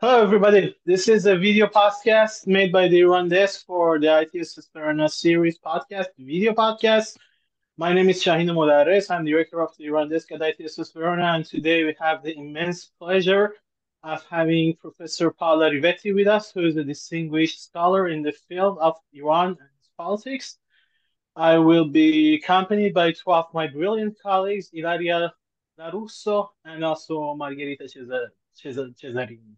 Hello, everybody. This is a video podcast made by the Iran Desk for the ITSS Verona series podcast, video podcast. My name is Shahin Modarres. I'm director of the Iran Desk at ITSS Verona, and today we have the immense pleasure of having Professor Paola Rivetti with us, who is a distinguished scholar in the field of Iran and its politics. I will be accompanied by two of my brilliant colleagues, Ilaria Lorusso and also Margherita Ceserani.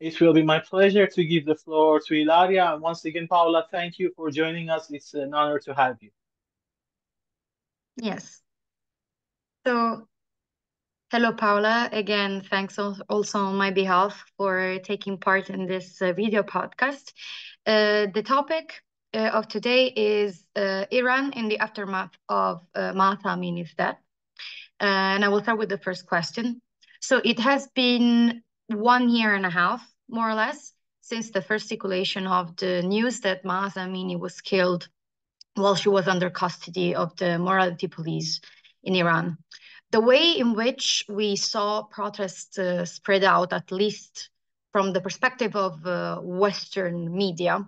It will be my pleasure to give the floor to Ilaria. And once again, Paola, thank you for joining us. It's an honor to have you. Yes. So, hello, Paola. Again, thanks also on my behalf for taking part in this uh, video podcast. Uh, the topic uh, of today is uh, Iran in the aftermath of uh, Mahsa Amini's death. and I will start with the first question. So it has been one year and a half, more or less, since the first circulation of the news that Mahsa Amini was killed while she was under custody of the morality police in Iran. The way in which we saw protests uh, spread out, at least from the perspective of uh, Western media,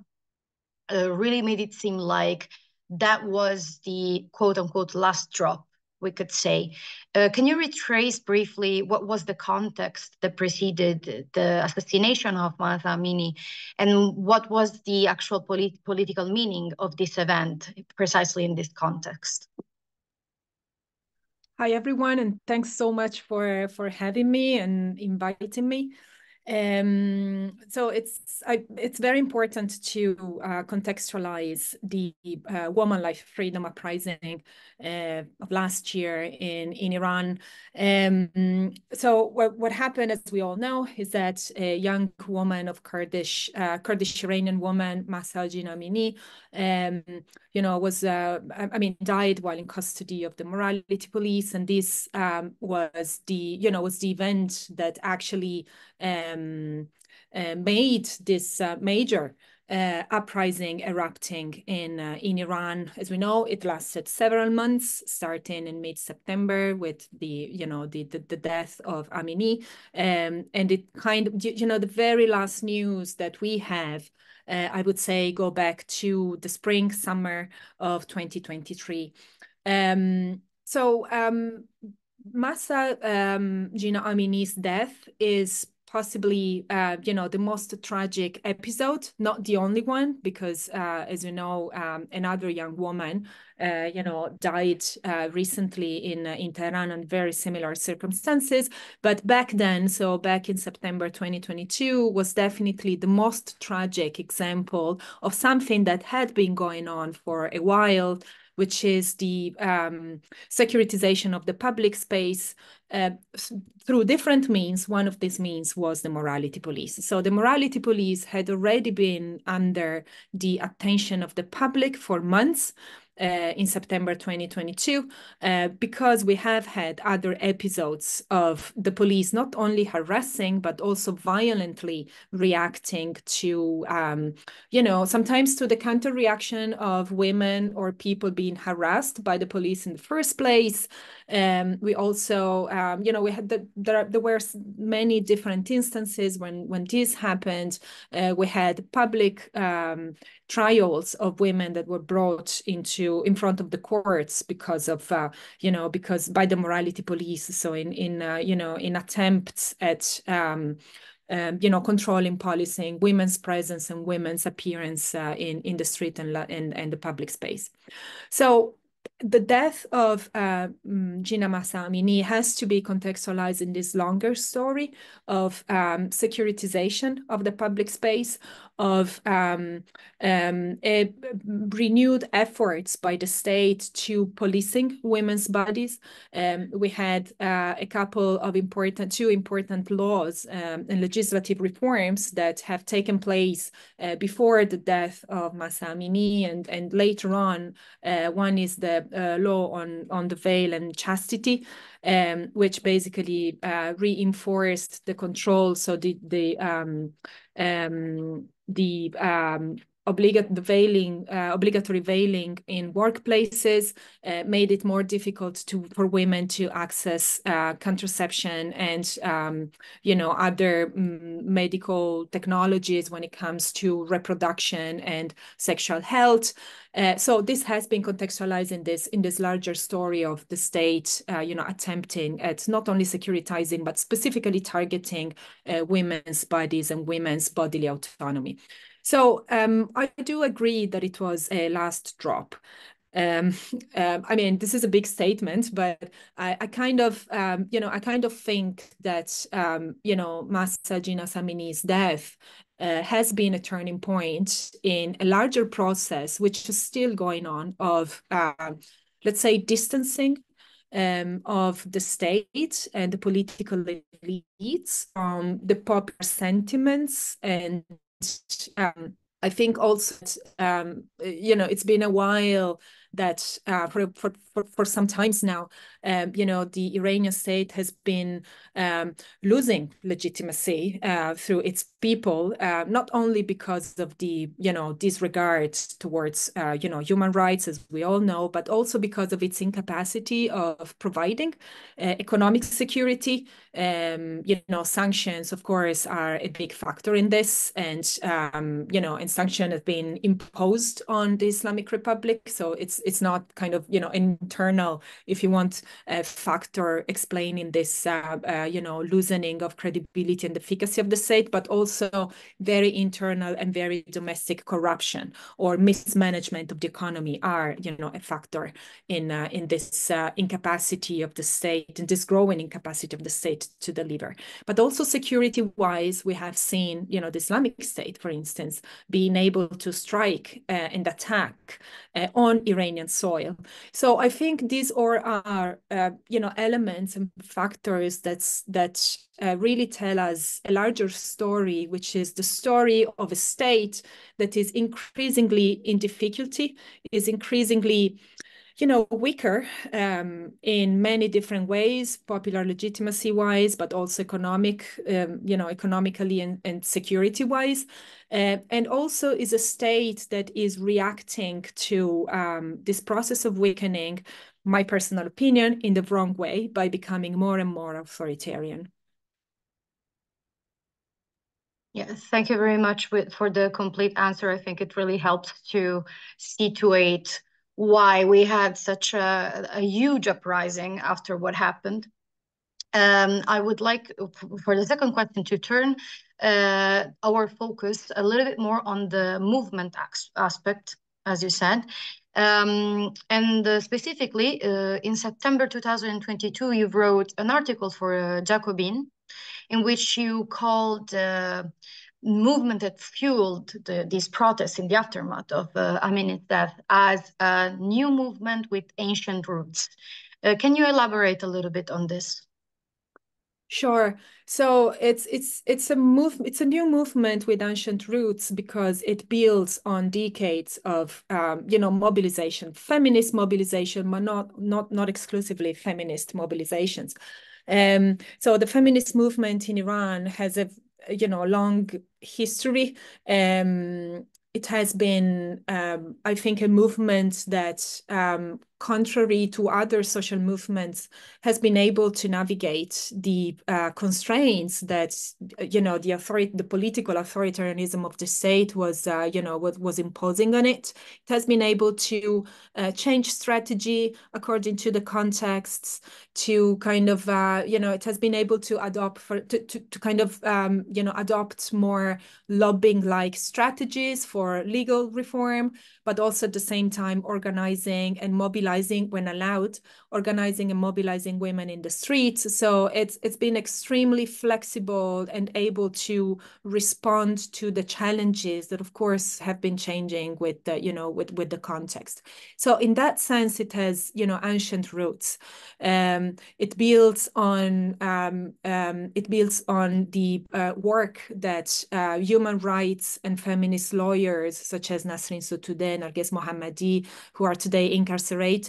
uh, really made it seem like that was the quote unquote last drop we could say. Uh, can you retrace briefly what was the context that preceded the assassination of Mahsa Amini and what was the actual polit political meaning of this event precisely in this context? Hi, everyone, and thanks so much for, for having me and inviting me. Um, so it's I, it's very important to uh, contextualize the uh, Woman Life Freedom Uprising uh, of last year in in Iran. Um, so what what happened, as we all know, is that a young woman of Kurdish uh, Kurdish Iranian woman, Mahsa Amini, um, you know, was uh, I mean died while in custody of the morality police, and this um, was the you know was the event that actually um, uh, made this uh, major uh, uprising erupting in uh, in Iran. As we know, it lasted several months, starting in mid-September with the you know the the, the death of Amini, um, and it kind of you know the very last news that we have. Uh, I would say go back to the spring summer of 2023. Um, so um, Mahsa um, Jina Amini's death is possibly uh, you know the most tragic episode not the only one because uh, as you know um, another young woman uh, you know died uh, recently in uh, in Tehran in very similar circumstances. But back then so back in September 2022 was definitely the most tragic example of something that had been going on for a while which is the um, securitization of the public space uh, through different means. One of these means was the morality police. So the morality police had already been under the attention of the public for months uh, in September 2022 uh, because we have had other episodes of the police not only harassing but also violently reacting to, um, you know, sometimes to the counter reaction of women or people being harassed by the police in the first place. Um, we also, um, you know, we had the, there, there were many different instances when when this happened. Uh, we had public um, trials of women that were brought into in front of the courts because of uh, you know because by the morality police. So in in uh, you know in attempts at um, um, you know, controlling policing, women's presence and women's appearance uh, in in the street and, and and the public space. So the death of uh, mm, Jina Mahsa Amini has to be contextualized in this longer story of um, securitization of the public space, of um, um, a, renewed efforts by the state to policing women's bodies. Um, we had uh, a couple of important, two important laws um, and legislative reforms that have taken place uh, before the death of Mahsa Amini and, and later on. Uh, one is the uh, law on, on the veil and chastity, um, which basically uh, reinforced the control. So the, the um, um, the obligatory veiling, uh, obligatory veiling in workplaces uh, made it more difficult to for women to access uh, contraception and um, you know other mm, medical technologies when it comes to reproduction and sexual health. Uh, so this has been contextualized in this in this larger story of the state, uh, you know, attempting at not only securitizing but specifically targeting uh, women's bodies and women's bodily autonomy. So um, I do agree that it was a last drop. Um, um, I mean, this is a big statement, but I, I kind of, um, you know, I kind of think that, um, you know, Mahsa Jina's Amini's death uh, has been a turning point in a larger process, which is still going on of, uh, let's say, distancing um, of the state and the political elites from the popular sentiments and um, I think also, um, you know, it's been a while that uh, for, for, for, for some times now, um, you know, the Iranian state has been um, losing legitimacy uh, through its people, uh, not only because of the, you know, disregard towards, uh, you know, human rights, as we all know, but also because of its incapacity of providing uh, economic security. Um, you know, sanctions, of course, are a big factor in this. And, um, you know, and sanctions have been imposed on the Islamic Republic. So it's it's not kind of you know internal. If you want a factor explaining this uh, uh, you know loosening of credibility and efficacy of the state but also very internal and very domestic corruption or mismanagement of the economy are you know a factor in uh, in this uh, incapacity of the state and this growing incapacity of the state to deliver. But also security wise we have seen you know the islamic state for instance being able to strike uh, and attack uh, on Iran Iranian soil. So I think these all are, uh, you know, elements and factors that's that uh, really tell us a larger story, which is the story of a state that is increasingly in difficulty, is increasingly you know, weaker um, in many different ways, popular legitimacy wise, but also economic, um, you know, economically and, and security wise. Uh, and also is a state that is reacting to um, this process of weakening, my personal opinion, in the wrong way by becoming more and more authoritarian. Yes, thank you very much for the complete answer. I think it really helps to situate why we had such a, a huge uprising after what happened. Um, I would like for the second question to turn uh, our focus a little bit more on the movement aspect, as you said. Um, and uh, specifically, uh, in September 2022, you wrote an article for uh, Jacobin in which you called uh, movement that fueled the, these protests in the aftermath of uh, Amini's death as a new movement with ancient roots. Uh, can you elaborate a little bit on this? Sure. So it's it's it's a move it's a new movement with ancient roots because it builds on decades of um, you know mobilization, feminist mobilization, but not not not exclusively feminist mobilizations. Um, so the feminist movement in Iran has a you know long history. Um, it has been, um, I think, a movement that um, contrary to other social movements, has been able to navigate the uh, constraints that you know the authority, the political authoritarianism of the state was uh, you know was, was imposing on it. It has been able to uh, change strategy according to the contexts, to kind of uh, you know it has been able to adopt for to to, to kind of um, you know adopt more lobbying like strategies for legal reform, but also at the same time organizing and mobilizing mobilizing when allowed, organizing and mobilizing women in the streets. So it's it's been extremely flexible and able to respond to the challenges that, of course, have been changing with the you know with with the context. So in that sense, it has you know ancient roots. Um, it builds on um, um, it builds on the uh, work that uh, human rights and feminist lawyers such as Nasrin Sotoudeh, and Narges Mohammadi, who are today incarcerated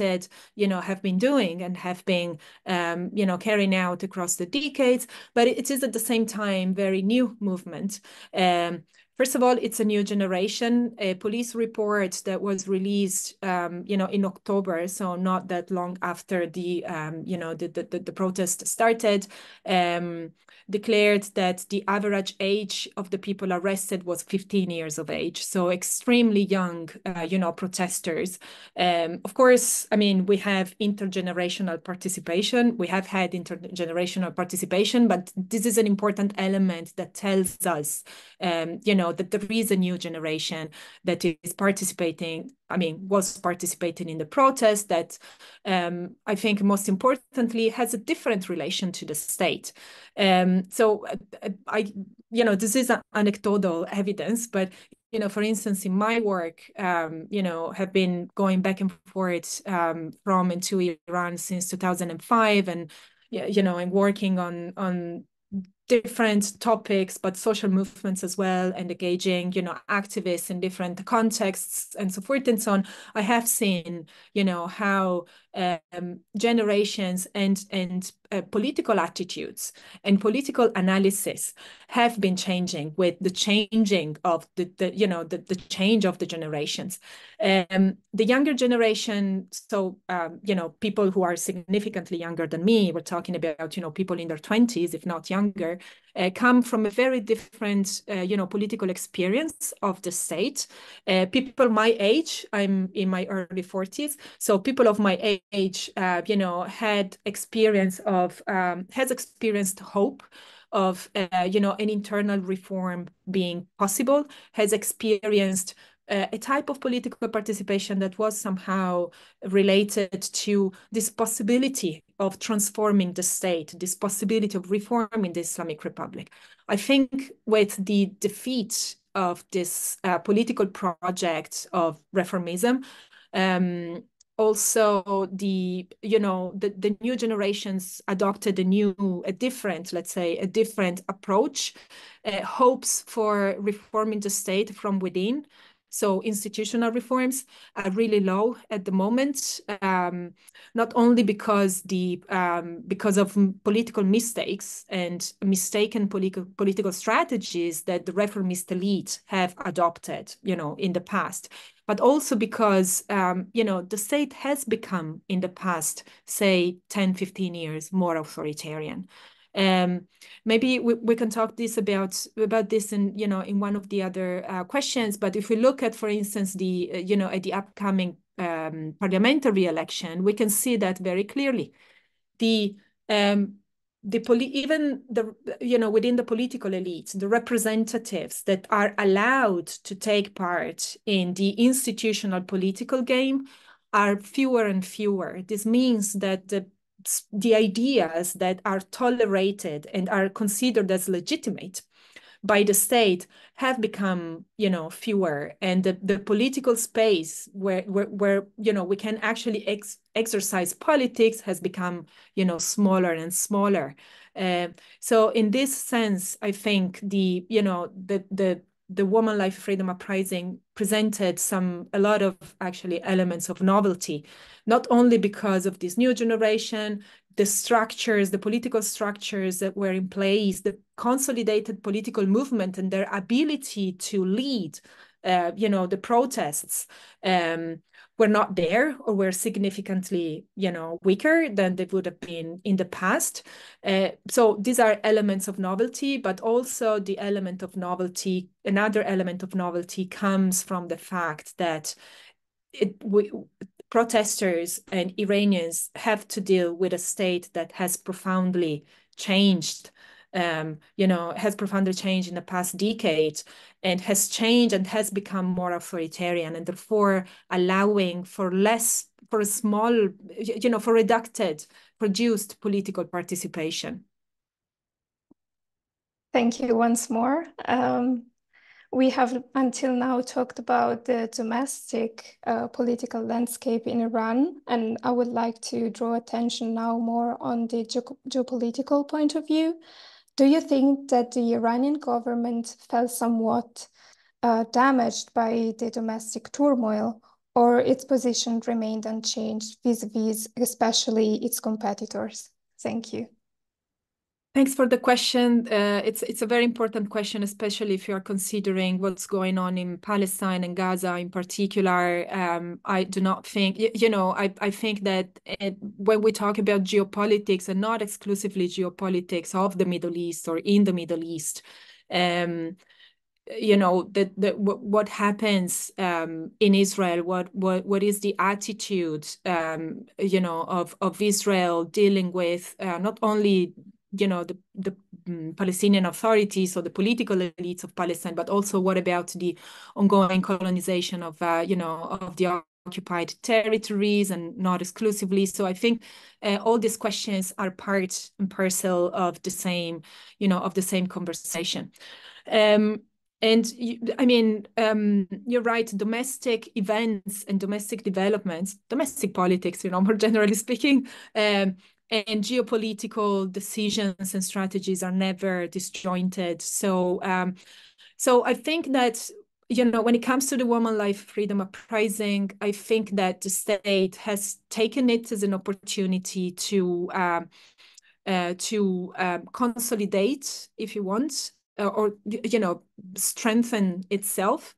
you know, have been doing and have been, um, you know, carrying out across the decades. But it is at the same time very new movement. Um, First of all, it's a new generation. A police report that was released, um, you know, in October, so not that long after the, um, you know, the, the, the protest started, um, declared that the average age of the people arrested was 15 years of age. So extremely young, uh, you know, protesters. Um, of course, I mean, we have intergenerational participation. We have had intergenerational participation, but this is an important element that tells us, um, you know, that there is a new generation that is participating I mean, was participating in the protest that um, I think most importantly has a different relation to the state. Um, so uh, I, you know, this is anecdotal evidence, but you know, for instance, in my work, um, you know, have been going back and forth um, from and to Iran since 2005, and you know, and working on on different topics, but social movements as well, and engaging, you know, activists in different contexts and so forth and so on. I have seen, you know, how um, generations and and uh, political attitudes and political analysis have been changing with the changing of the, the you know the, the change of the generations. Um, the younger generation so um, you know people who are significantly younger than me we're talking about you know people in their 20s if not younger uh, come from a very different uh, you know political experience of the state. Uh, people my age i'm in my early 40s so people of my age uh, you know, had experience of, um, has experienced hope of, uh, you know, an internal reform being possible, has experienced a type of political participation that was somehow related to this possibility of transforming the state, this possibility of reforming the Islamic Republic. I think with the defeat of this uh, political project of reformism, um, also the you know the, the new generations adopted a new a different let's say a different approach uh, hopes for reforming the state from within so institutional reforms are really low at the moment, um, not only because the um, because of political mistakes and mistaken political political strategies that the reformist elite have adopted, you know, in the past, but also because um, you know the state has become in the past, say 10, 15 years, more authoritarian. Um, maybe we, we can talk this about about this in you know in one of the other uh, questions. But if we look at, for instance, the uh, you know at the upcoming um, parliamentary election, we can see that very clearly. The um, the poli even the you know within the political elites the representatives that are allowed to take part in the institutional political game are fewer and fewer this means that the the ideas that are tolerated and are considered as legitimate by the state have become you know fewer. And the, the political space where, where where you know we can actually ex exercise politics has become you know smaller and smaller. Uh, so in this sense i think the you know the the the woman life freedom uprising presented some a lot of actually elements of novelty not only because of this new generation the structures the political structures that were in place the consolidated political movement and their ability to lead uh, you know the protests um, were not there or were significantly, you know, weaker than they would have been in the past. Uh, so these are elements of novelty, but also the element of novelty, another element of novelty comes from the fact that it, we, protesters and Iranians have to deal with a state that has profoundly changed um, you know, has profoundly changed in the past decade and has changed and has become more authoritarian and therefore allowing for less, for a small, you know, for reducted, produced political participation. Thank you once more. Um, we have until now talked about the domestic uh, political landscape in Iran, and I would like to draw attention now more on the ge geopolitical point of view. Do you think that the Iranian government felt somewhat uh, damaged by the domestic turmoil, or its position remained unchanged vis-a-vis, especially its competitors? Thank you. Thanks for the question. Uh, it's it's a very important question, especially if you are considering what's going on in Palestine and Gaza in particular. Um, I do not think, you, you know, I, I think that it, when we talk about geopolitics and not exclusively geopolitics of the Middle East or in the Middle East, um, you know that that what happens um, in Israel what what what is the attitude um, you know of of Israel dealing with uh, not only you know the the um, Palestinian authorities or the political elites of Palestine, but also what about the ongoing colonization of uh, you know of the occupied territories and not exclusively. So I think uh, all these questions are part and parcel of the same you know of the same conversation. Um, and I mean, um, you're right. Domestic events and domestic developments, domestic politics, you know, more generally speaking, um, and geopolitical decisions and strategies are never disjointed. So, um, so I think that you know when it comes to the woman life freedom uprising, I think that the state has taken it as an opportunity to um, uh, to um, consolidate, if you want, uh, or you know strengthen itself.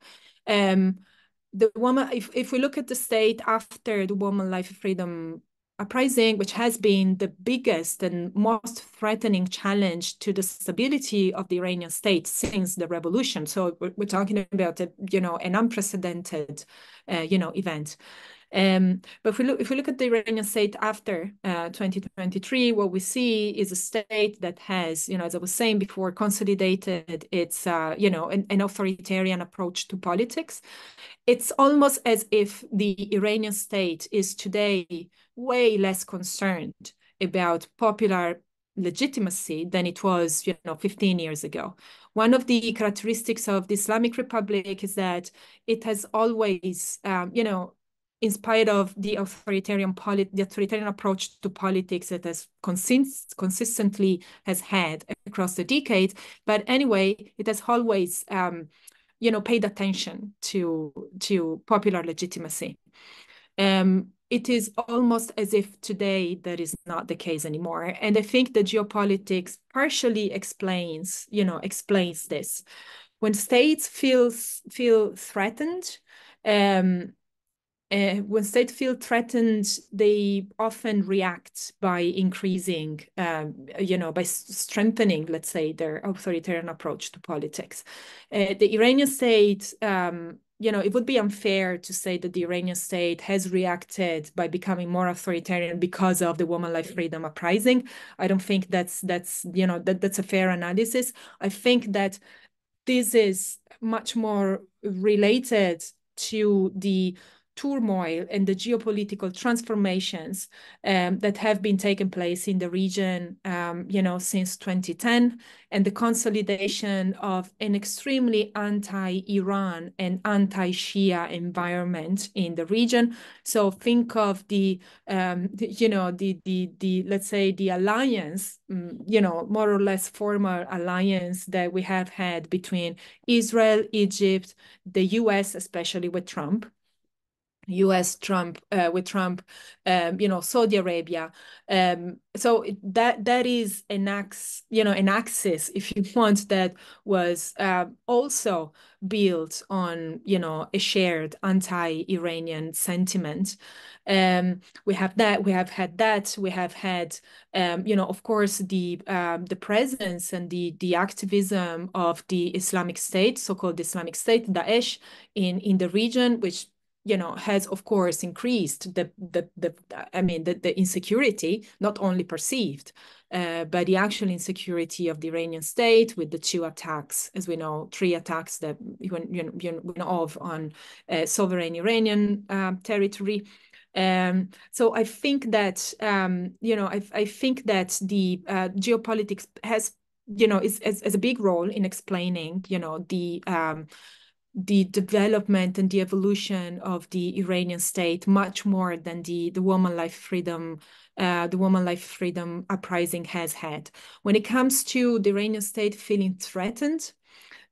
Um, the woman, if if we look at the state after the woman life freedom uprising, which has been the biggest and most threatening challenge to the stability of the Iranian state since the revolution. So we're, talking about a, you know an unprecedented uh, you know event. Um, but if we look if we look at the Iranian state after uh, 2023, what we see is a state that has, you know, as I was saying before, consolidated its, uh, you know, an, an authoritarian approach to politics. It's almost as if the Iranian state is today way less concerned about popular legitimacy than it was you know 15 years ago one of the characteristics of the islamic republic is that it has always um, you know in spite of the authoritarian polit- the authoritarian approach to politics that has consist- consistently has had across the decades but anyway it has always um, you know paid attention to to popular legitimacy um, it is almost as if today that is not the case anymore. And I think the geopolitics partially explains, you know, explains this. When states feels feel threatened, um, uh, when states feel threatened, they often react by increasing, um, you know, by strengthening, let's say, their authoritarian approach to politics. Uh, the Iranian state um, you know, it would be unfair to say that the Iranian state has reacted by becoming more authoritarian because of the woman life freedom uprising. I don't think that's that's you know that that's a fair analysis. I think that this is much more related to the turmoil and the geopolitical transformations um, that have been taking place in the region, um, you know, since 2010, and the consolidation of an extremely anti-Iran and anti-Shia environment in the region. So think of the, um, the, you know, the the the let's say the alliance, mm, you know, more or less formal alliance that we have had between Israel, Egypt, the U.S., especially with Trump U.S. Trump uh, with Trump, um, you know, Saudi Arabia. Um, so that that is an ax, you know, an axis, if you want, that was uh, also built on, you know, a shared anti-Iranian sentiment. Um, we have that. We have had that. We have had, um, you know, of course, the um, the presence and the the activism of the Islamic State, so-called Islamic State, Daesh, in in the region, which you know, has of course increased the the the I mean the, the insecurity, not only perceived, uh, but the actual insecurity of the Iranian state with the two attacks, as we know, three attacks that you, know of on uh, sovereign Iranian um, territory. Um, so I think that um, you know I, I think that the uh, geopolitics has you know is, is, is a big role in explaining you know the um, the development and the evolution of the Iranian state much more than the the woman life freedom uh, the woman life freedom uprising has had. When it comes to the Iranian state feeling threatened,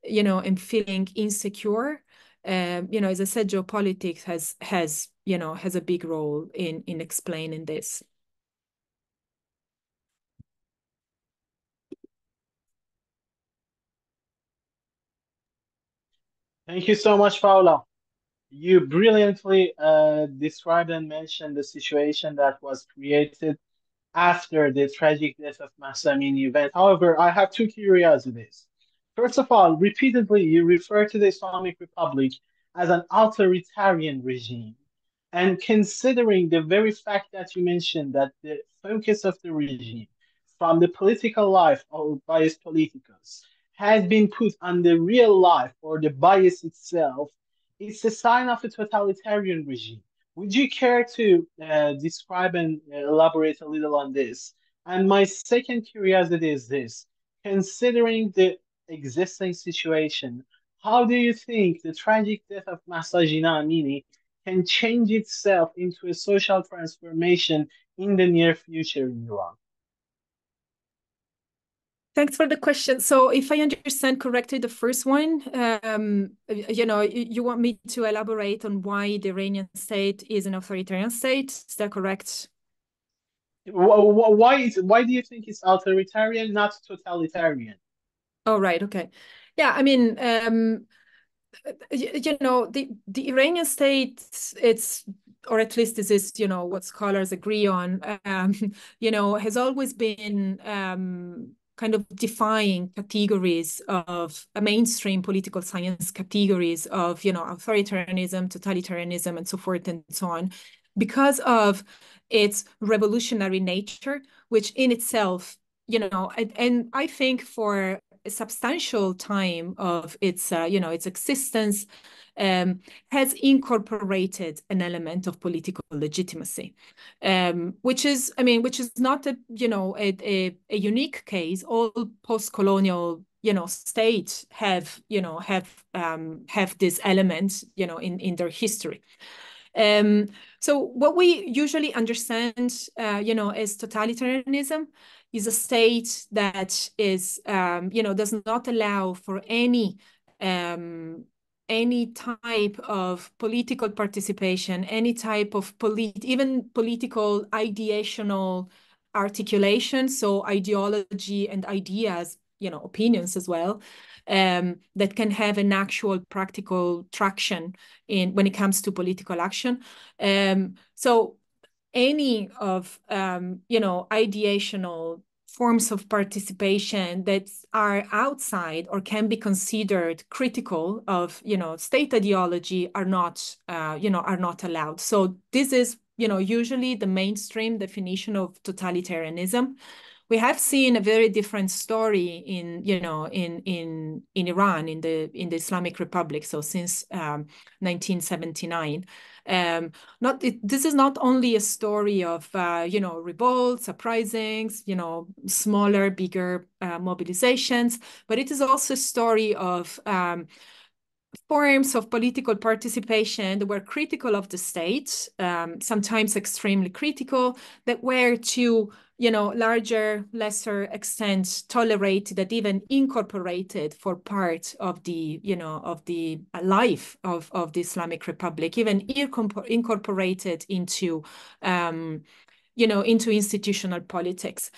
you know, and feeling insecure, uh, you know, as I said, geopolitics has has you know has a big role in in explaining this. Thank you so much, Paola. You brilliantly uh, described and mentioned the situation that was created after the tragic death of Mahsa Amini event. However, I have two curiosities. First of all, repeatedly you refer to the Islamic Republic as an authoritarian regime. And considering the very fact that you mentioned that the focus of the regime from the political life of bios politicus has been put on the real life or the bios itself, it's a sign of a totalitarian regime. Would you care to uh, describe and uh, elaborate a little on this? And my second curiosity is this considering the existing situation, how do you think the tragic death of Mahsa Jina Amini can change itself into a social transformation in the near future in Iran? Thanks for the question. So if I understand correctly, the first one, um, you know, you want me to elaborate on why the Iranian state is an authoritarian state. Is that correct? Why is why do you think it's authoritarian, not totalitarian? Oh, right. Okay. Yeah, I mean, um, you know, the the Iranian state, it's or at least this is, you know, what scholars agree on. Um, you know, has always been um, kind of defying categories of a mainstream political science categories of you know authoritarianism totalitarianism and so forth and so on because of its revolutionary nature which in itself you know and, and i think for substantial time of its uh, you know its existence um, has incorporated an element of political legitimacy, um, which is, I mean, which is not a, you know, a, a, a unique case. All post-colonial you know states have you know have um, have this element you know in in their history um, so what we usually understand uh, you know as totalitarianism is a state that is um, you know does not allow for any um, any type of political participation, any type of polit even political ideational articulation, so ideology and ideas, you know, opinions as well, um, that can have an actual practical traction in when it comes to political action. Um, so any of um, you know ideational forms of participation that are outside or can be considered critical of you know state ideology are not uh, you know are not allowed. So this is you know usually the mainstream definition of totalitarianism we have seen a very different story in you know in in in Iran in the in the Islamic Republic so since um, 1979 um, not it, this is not only a story of uh, you know revolts, uprisings, you know smaller, bigger uh, mobilizations, but it is also a story of um, forms of political participation that were critical of the state, um, sometimes extremely critical, that were to you know, larger, lesser extent tolerated that even incorporated for part of the, you know, of the life of, of the Islamic Republic, even incorporated into, um, you know, into institutional politics.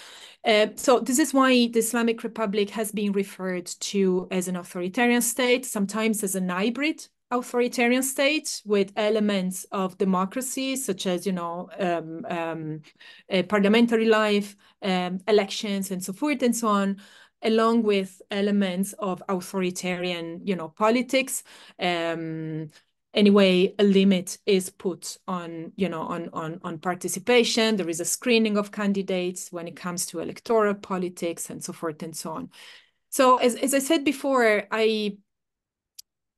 Uh, so this is why the Islamic Republic has been referred to as an authoritarian state, sometimes as a hybrid authoritarian state with elements of democracy, such as, you know, um, um, parliamentary life, um, elections, and so forth and so on, along with elements of authoritarian, you know, politics. Anyway, a limit is put on, you know, on, on, on participation. There is a screening of candidates when it comes to electoral politics and so forth and so on. So as, as I said before, I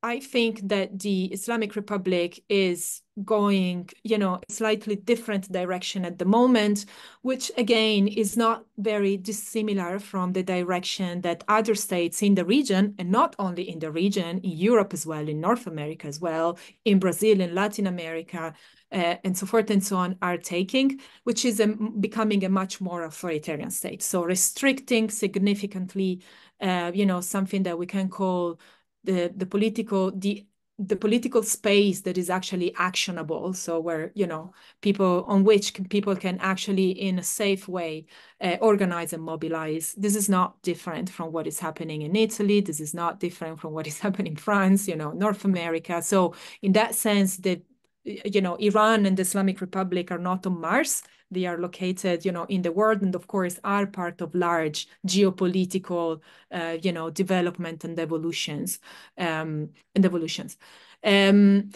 I think that the Islamic Republic is going, you know, a slightly different direction at the moment, which again is not very dissimilar from the direction that other states in the region, and not only in the region, in Europe as well, in North America as well, in Brazil, in Latin America, uh, and so forth and so on, are taking, which is a, becoming a much more authoritarian state. So restricting significantly, uh, you know, something that we can call the, the political, the the political space that is actually actionable. So where you know people on which people can actually in a safe way uh, organize and mobilize. This is not different from what is happening in italy. This is not different from what is happening in france you know north america. So in that sense the you know iran and the islamic republic are not on mars they are located you know in the world and of course are part of large geopolitical uh, you know development and evolutions um, and evolutions. Um,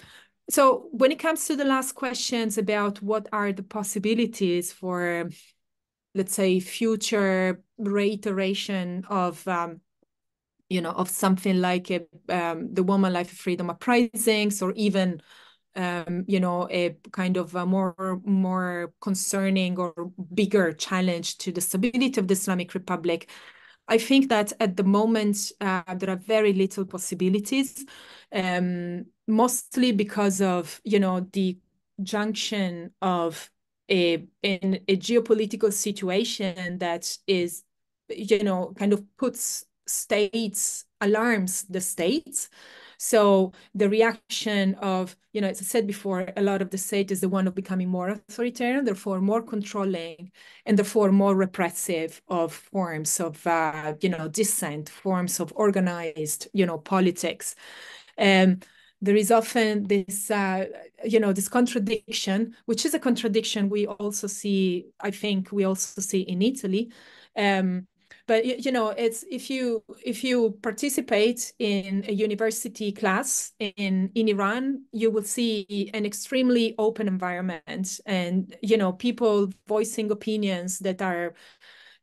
so when it comes to the last questions about what are the possibilities for let's say future reiteration of um, you know of something like a, um, the woman life freedom uprisings or even um, you know, a kind of a more more concerning or bigger challenge to the stability of the Islamic Republic. I think that at the moment uh, there are very little possibilities, um, mostly because of you know the junction of a in a geopolitical situation that is you know kind of puts states alarms the states so the reaction of, you know, as I said before, a lot of the state is the one of becoming more authoritarian, therefore more controlling, and therefore more repressive of forms of, uh, you know, dissent, forms of organized, you know, politics. Um, there is often this, uh, you know, this contradiction, which is a contradiction we also see, I think we also see in Italy, um, but you know it's if you if you participate in a university class in in Iran you will see an extremely open environment and you know people voicing opinions that are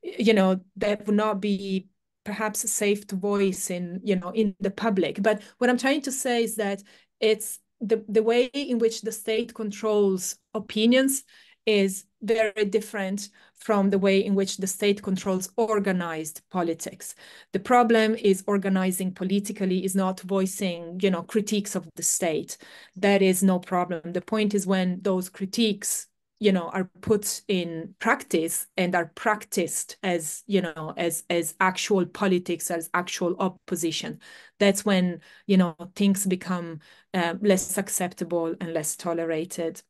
you know that would not be perhaps safe to voice in you know in the public. But what i'm trying to say is that it's the the way in which the state controls opinions is very different from the way in which the state controls organized politics. The problem is organizing politically is not voicing, you know, critiques of the state. That is no problem. The point is when those critiques you know are put in practice and are practiced as you know as as actual politics as actual opposition that's when you know things become uh, less acceptable and less tolerated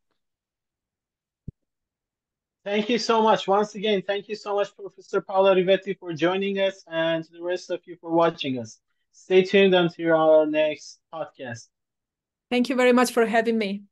Thank you so much. Once again, thank you so much, Professor Paola Rivetti, for joining us and the rest of you for watching us. Stay tuned until our next podcast. Thank you very much for having me.